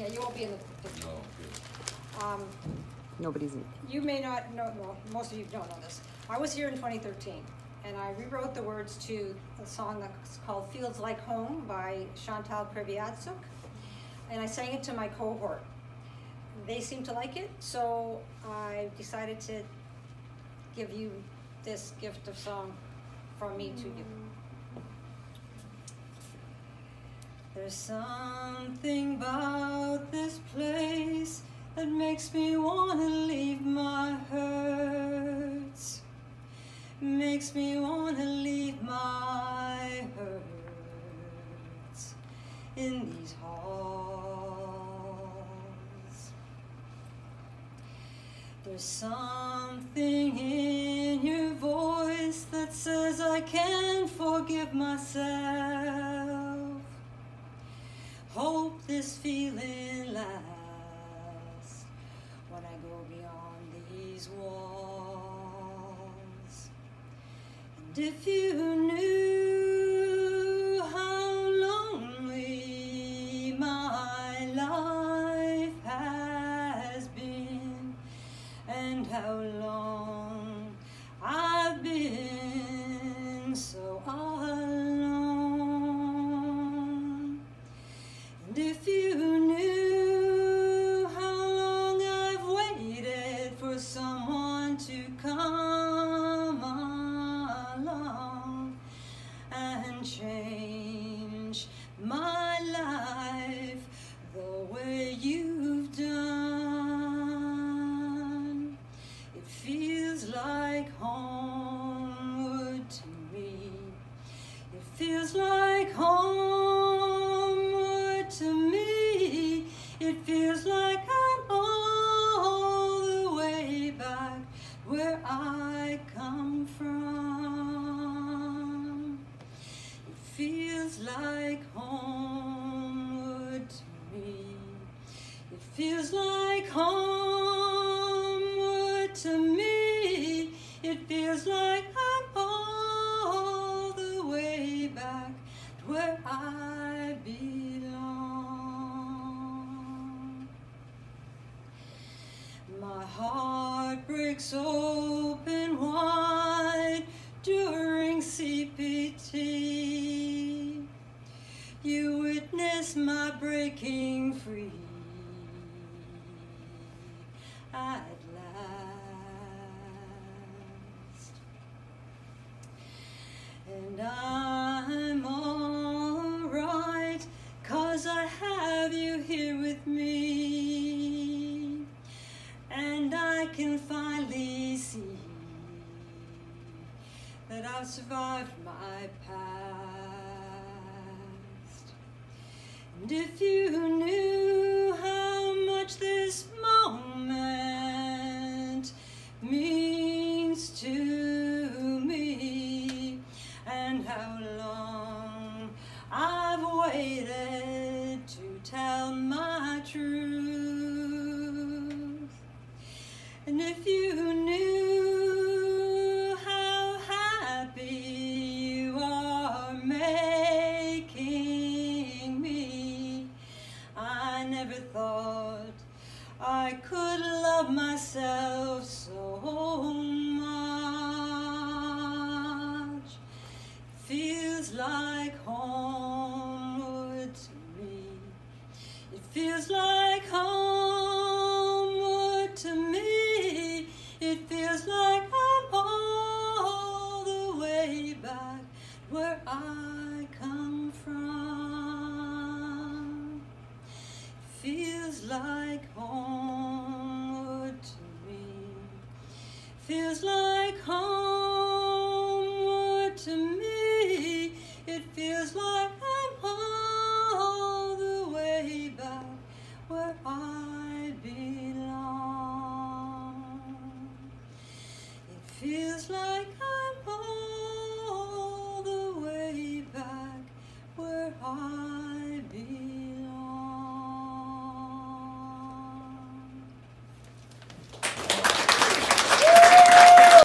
Yeah, you won't be in the picture. No, good. Um, Nobody's, you may not know, well, most of you don't know this. I was here in 2013, and I rewrote the words to a song that's called Feels Like Home by Chantal Kreviazuk, and I sang it to my cohort. They seemed to like it, so I decided to give you this gift of song from me to you. There's something about this place that makes me wanna leave my hurts. Makes me wanna leave my hurts in these halls. There's something in your voice that says I can't forgive myself. Hope this feeling lasts when I go beyond these walls. And if you knew change my like Homewood to me. It feels like Homewood to me. It feels like I'm all the way back to where I belong. My heart breaks open wide witness my breaking free at last. And I'm alright, cause I have you here with me. And I can finally see that I've survived my past. And if you knew how much this moment means to could love myself so much. Feels like Homewood to me. It feels like Homewood to me. It feels like I'm all the way back where I come from. Feels like feels like Homewood to me. It feels like I'm all the way back where I belong. It feels like I'm all the way back where I belong.